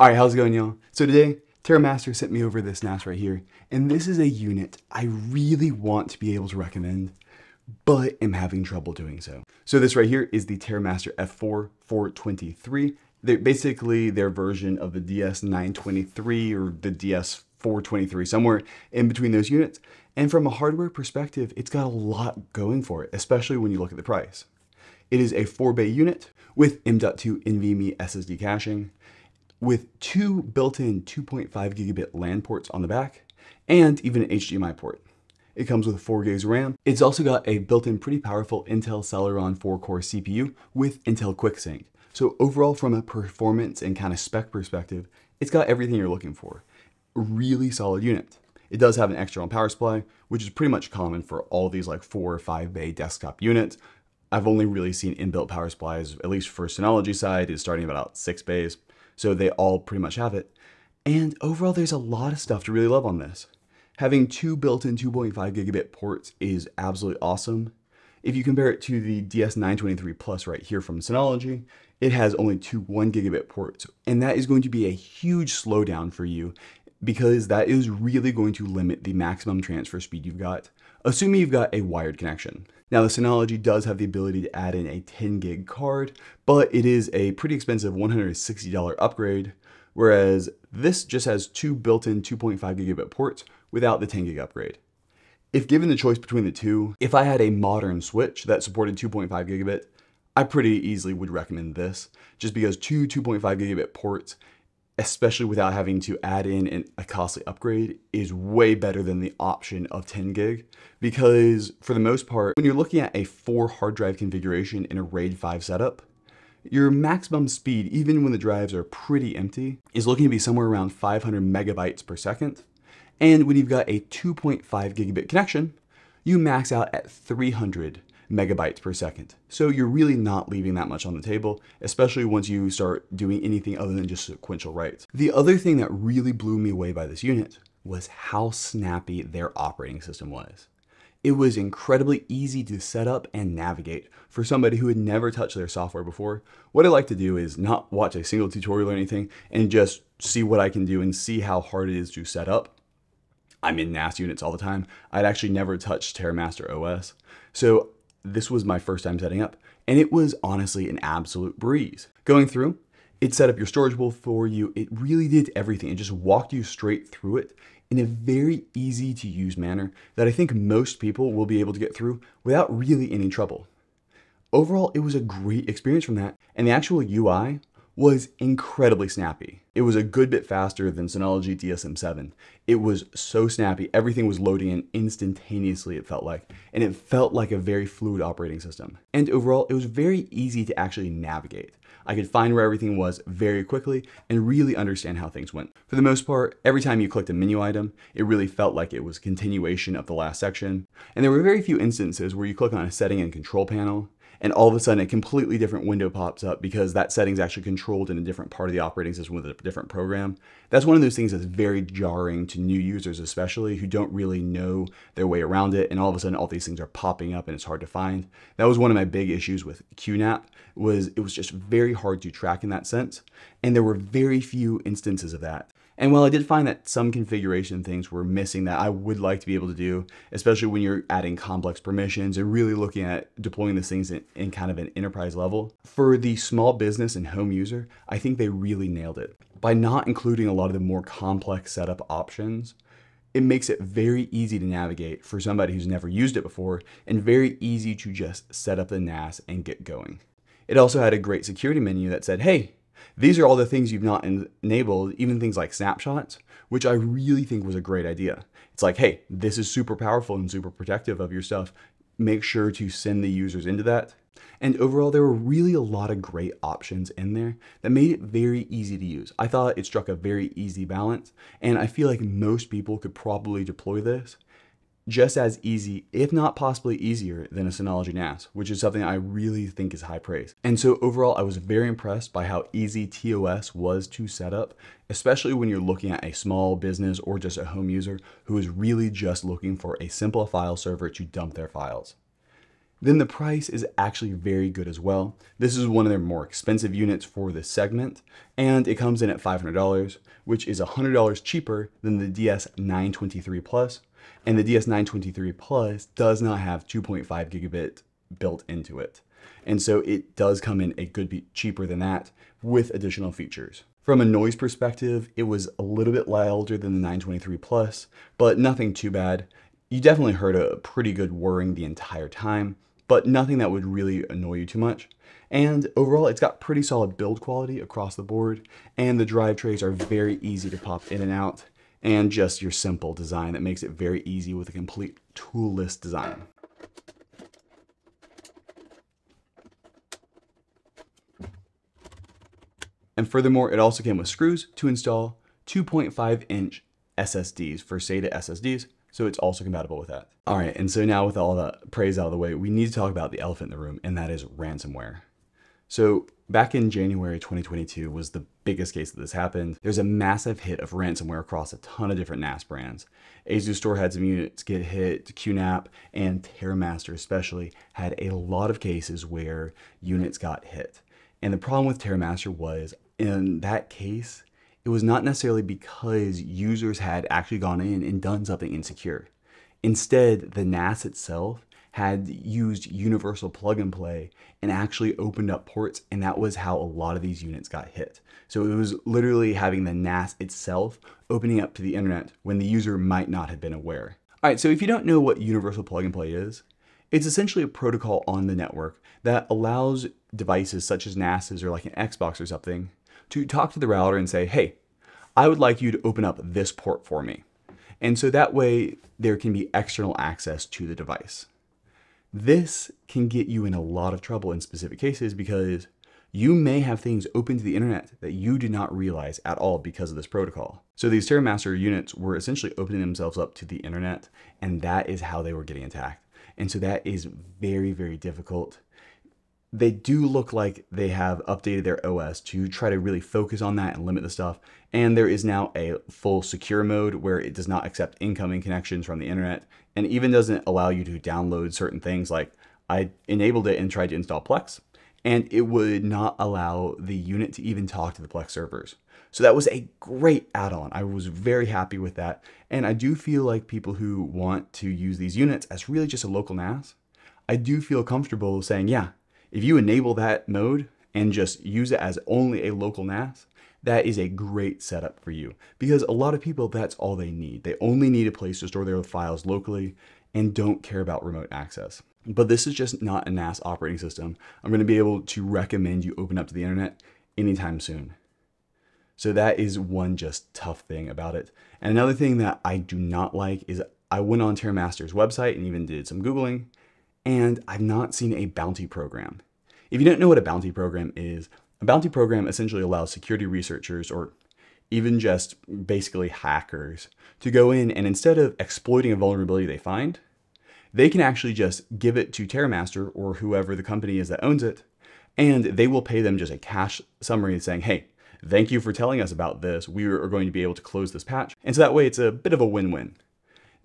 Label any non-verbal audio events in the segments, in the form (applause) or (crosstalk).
All right, how's it going, y'all? So today, TerraMaster sent me over this NAS right here, and this is a unit I really want to be able to recommend, but am having trouble doing so. So this right here is the TerraMaster F4 423. They're basically their version of the DS923 or the DS423, somewhere in between those units. And from a hardware perspective, it's got a lot going for it, especially when you look at the price. It is a 4 bay unit with M.2 NVMe SSD caching, with two built-in 2.5 gigabit LAN ports on the back, and even an HDMI port. It comes with 4 gigs RAM. It's also got a built-in pretty powerful Intel Celeron 4-core CPU with Intel QuickSync. So overall, from a performance and kind of spec perspective, it's got everything you're looking for. Really solid unit. It does have an external power supply, which is pretty much common for all these like four or five bay desktop units. I've only really seen inbuilt power supplies, at least for Synology side, is starting about six bays. So they all pretty much have it. And overall, there's a lot of stuff to really love on this. Having two built-in 2.5 gigabit ports is absolutely awesome. If you compare it to the DS923 Plus right here from Synology, it has only two 1 gigabit ports, and that is going to be a huge slowdown for you because that is really going to limit the maximum transfer speed you've got, assuming you've got a wired connection. Now the Synology does have the ability to add in a 10 gig card, but it is a pretty expensive $160 upgrade, whereas this just has two built-in 2.5 gigabit ports without the 10 gig upgrade. If given the choice between the two, if I had a modern switch that supported 2.5 gigabit, I pretty easily would recommend this, just because two 2.5 gigabit ports especially without having to add in an, a costly upgrade, is way better than the option of 10 gig. Because for the most part, when you're looking at a four hard drive configuration in a RAID 5 setup, your maximum speed, even when the drives are pretty empty, is looking to be somewhere around 500 megabytes per second. And when you've got a 2.5 gigabit connection, you max out at 300 megabytes per second. So you're really not leaving that much on the table, especially once you start doing anything other than just sequential writes. The other thing that really blew me away by this unit was how snappy their operating system was. It was incredibly easy to set up and navigate for somebody who had never touched their software before. What I like to do is not watch a single tutorial or anything and just see what I can do and see how hard it is to set up. I'm in NAS units all the time. I'd actually never touched TerraMaster OS. So this was my first time setting up, and it was honestly an absolute breeze. Going through, it set up your storage pool for you. It really did everything. It just walked you straight through it in a very easy to use manner that I think most people will be able to get through without really any trouble. Overall, it was a great experience from that, and the actual UI was incredibly snappy. It was a good bit faster than Synology DSM7. It was so snappy, everything was loading in instantaneously, it felt like, and it felt like a very fluid operating system. And overall, it was very easy to actually navigate. I could find where everything was very quickly and really understand how things went. For the most part, every time you clicked a menu item, it really felt like it was continuation of the last section. And there were very few instances where you click on a setting and control panel and all of a sudden a completely different window pops up because that setting is actually controlled in a different part of the operating system with a different program. That's one of those things that's very jarring to new users, especially who don't really know their way around it. And all of a sudden, all these things are popping up and it's hard to find. That was one of my big issues with QNAP was it was just very hard to track in that sense. And there were very few instances of that. And while I did find that some configuration things were missing that I would like to be able to do, especially when you're adding complex permissions and really looking at deploying these things in, in kind of an enterprise level, for the small business and home user, I think they really nailed it. By not including a lot of the more complex setup options, it makes it very easy to navigate for somebody who's never used it before and very easy to just set up the NAS and get going. It also had a great security menu that said, hey, these are all the things you've not enabled, even things like snapshots, which I really think was a great idea. It's like, hey, this is super powerful and super protective of your stuff. Make sure to send the users into that. And overall, there were really a lot of great options in there that made it very easy to use. I thought it struck a very easy balance, and I feel like most people could probably deploy this just as easy, if not possibly easier, than a Synology NAS, which is something I really think is high praise. And so overall, I was very impressed by how easy TOS was to set up, especially when you're looking at a small business or just a home user who is really just looking for a simple file server to dump their files. then the price is actually very good as well. This is one of their more expensive units for this segment, and it comes in at $500, which is $100 cheaper than the DS923 Plus, and the DS923 Plus does not have 2.5 gigabit built into it. And so it does come in a good bit cheaper than that with additional features. From a noise perspective, it was a little bit louder than the 923 Plus, but nothing too bad. You definitely heard a pretty good whirring the entire time, but nothing that would really annoy you too much. And overall, it's got pretty solid build quality across the board, and the drive trays are very easy to pop in and out, and just your simple design that makes it very easy with a complete toolless design. And furthermore, it also came with screws to install 2.5 inch SSDs for SATA SSDs, so it's also compatible with that. All right, and so now with all the praise out of the way, we need to talk about the elephant in the room, and that is ransomware. So back in January 2022 was the biggest case that this happened. There's a massive hit of ransomware across a ton of different NAS brands. Asustor had some units get hit, QNAP and TerraMaster especially had a lot of cases where units got hit. And the problem with TerraMaster was in that case, it was not necessarily because users had actually gone in and done something insecure. Instead, the NAS itself had used universal plug and play and actually opened up ports, and that was how a lot of these units got hit. So it was literally having the NAS itself opening up to the internet when the user might not have been aware. All right, so if you don't know what universal plug and play is, it's essentially a protocol on the network that allows devices such as NASs or like an Xbox or something to talk to the router and say, hey, I would like you to open up this port for me. And so that way there can be external access to the device. This can get you in a lot of trouble in specific cases because you may have things open to the internet that you did not realize at all because of this protocol. So these TerraMaster units were essentially opening themselves up to the internet, and that is how they were getting attacked. And so that is very, very difficult they do look like they have updated their OS to try to really focus on that and limit the stuff. And there is now a full secure mode where it does not accept incoming connections from the internet and even doesn't allow you to download certain things like I enabled it and tried to install Plex and it would not allow the unit to even talk to the Plex servers. So that was a great add-on. I was very happy with that. And I do feel like people who want to use these units as really just a local NAS, I do feel comfortable saying, yeah, if you enable that mode and just use it as only a local NAS, that is a great setup for you because a lot of people, that's all they need. They only need a place to store their files locally and don't care about remote access. But this is just not a NAS operating system. I'm going to be able to recommend you open up to the internet anytime soon. So that is one just tough thing about it. And another thing that I do not like is I went on TerraMaster's website and even did some Googling and I've not seen a bounty program. If you don't know what a bounty program is, a bounty program essentially allows security researchers or even just basically hackers to go in and instead of exploiting a vulnerability they find, they can actually just give it to TerraMaster or whoever the company is that owns it, and they will pay them just a cash summary saying, hey, thank you for telling us about this. We are going to be able to close this patch. And so that way it's a bit of a win-win.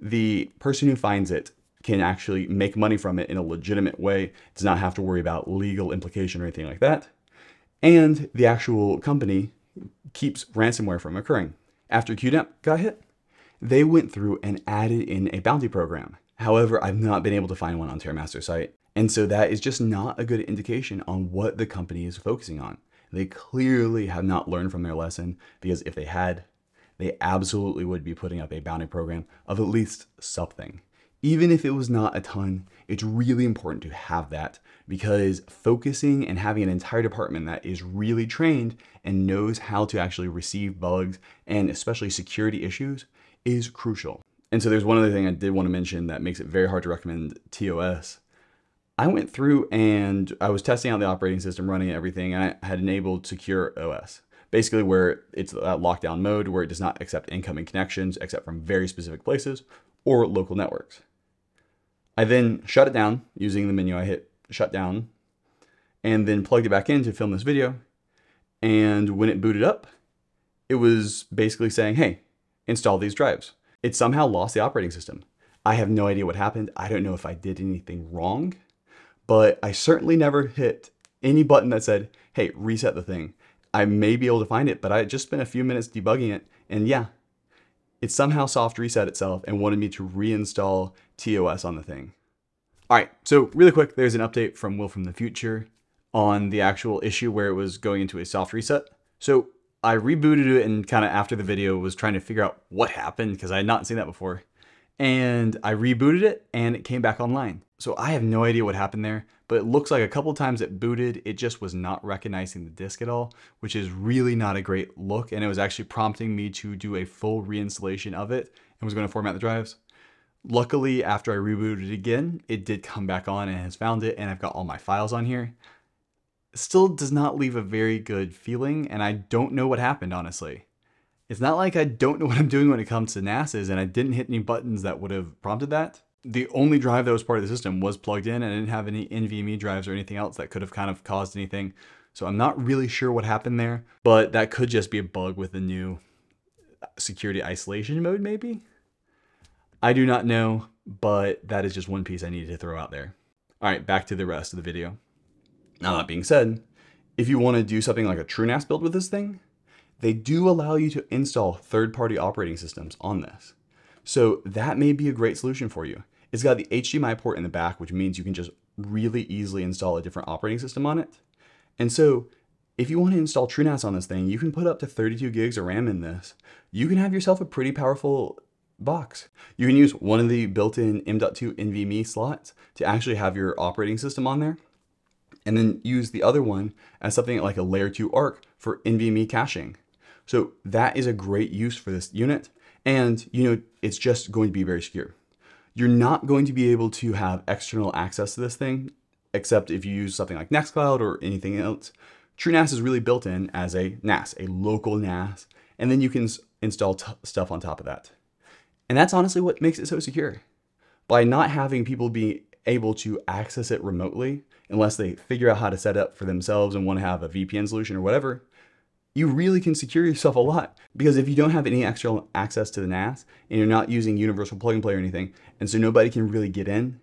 The person who finds it can actually make money from it in a legitimate way, does not have to worry about legal implication or anything like that. And the actual company keeps ransomware from occurring. After QNAP got hit, they went through and added in a bounty program. However, I've not been able to find one on TerraMaster's site. And so that is just not a good indication on what the company is focusing on. They clearly have not learned from their lesson because if they had, they absolutely would be putting up a bounty program of at least something. Even if it was not a ton, it's really important to have that because focusing and having an entire department that is really trained and knows how to actually receive bugs and especially security issues is crucial. And so there's one other thing I did want to mention that makes it very hard to recommend TOS. I went through and I was testing out the operating system, running everything, and I had enabled Secure OS. Basically, where it's that lockdown mode where it does not accept incoming connections except from very specific places or local networks. I then shut it down using the menu. I hit shut down and then plugged it back in to film this video. And when it booted up, it was basically saying, hey, install these drives. It somehow lost the operating system. I have no idea what happened. I don't know if I did anything wrong, but I certainly never hit any button that said, hey, reset the thing. I may be able to find it, but I had just spent a few minutes debugging it, and yeah, it somehow soft reset itself and wanted me to reinstall TOS on the thing. All right, so really quick, there's an update from Will from the future on the actual issue where it was going into a soft reset. So I rebooted it and kind of after the video was trying to figure out what happened because I had not seen that before. And I rebooted it and it came back online. So I have no idea what happened there, but it looks like a couple times it booted, it just was not recognizing the disk at all, which is really not a great look. And it was actually prompting me to do a full reinstallation of it and was going to format the drives. Luckily, after I rebooted again, it did come back on and has found it, and I've got all my files on here. Still does not leave a very good feeling, and I don't know what happened, honestly. It's not like I don't know (laughs) what I'm doing when it comes to NASes, and I didn't hit any buttons that would have prompted that. The only drive that was part of the system was plugged in, and didn't have any NVMe drives or anything else that could have kind of caused anything. So I'm not really sure what happened there, but that could just be a bug with the new security isolation mode, maybe? I do not know, but that is just one piece I needed to throw out there. All right, back to the rest of the video. Now that being said, if you want to do something like a TrueNAS build with this thing, they do allow you to install third-party operating systems on this. So that may be a great solution for you. It's got the HDMI port in the back, which means you can just really easily install a different operating system on it. And so if you want to install TrueNAS on this thing, you can put up to 32 gigs of RAM in this. You can have yourself a pretty powerful box. You can use one of the built-in M.2 NVMe slots to actually have your operating system on there, and then use the other one as something like a layer 2 ARC for NVMe caching. So that is a great use for this unit, and you know it's just going to be very secure. You're not going to be able to have external access to this thing, except if you use something like Nextcloud or anything else. TrueNAS is really built in as a NAS, a local NAS, and then you can install stuff on top of that. And that's honestly what makes it so secure. By not having people be able to access it remotely, unless they figure out how to set up for themselves and want to have a VPN solution or whatever, you really can secure yourself a lot. Because if you don't have any external access to the NAS and you're not using universal plug and play or anything, and so nobody can really get in,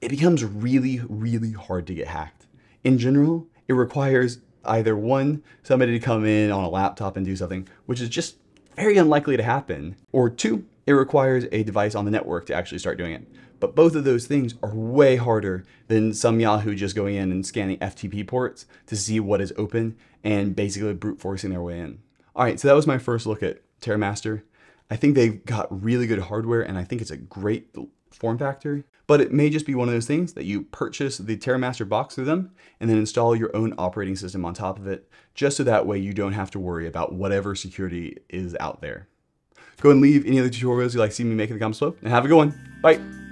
it becomes really, really hard to get hacked. In general, it requires either one, somebody to come in on a laptop and do something, which is just very unlikely to happen, or two, it requires a device on the network to actually start doing it. But both of those things are way harder than some Yahoo just going in and scanning FTP ports to see what is open and basically brute forcing their way in. All right, so that was my first look at TerraMaster. I think they've got really good hardware and I think it's a great form factor, but it may just be one of those things that you purchase the TerraMaster box through them and then install your own operating system on top of it, just so that way you don't have to worry about whatever security is out there. Go and leave any of the tutorials you like see me make in the comments below, and have a good one. Bye.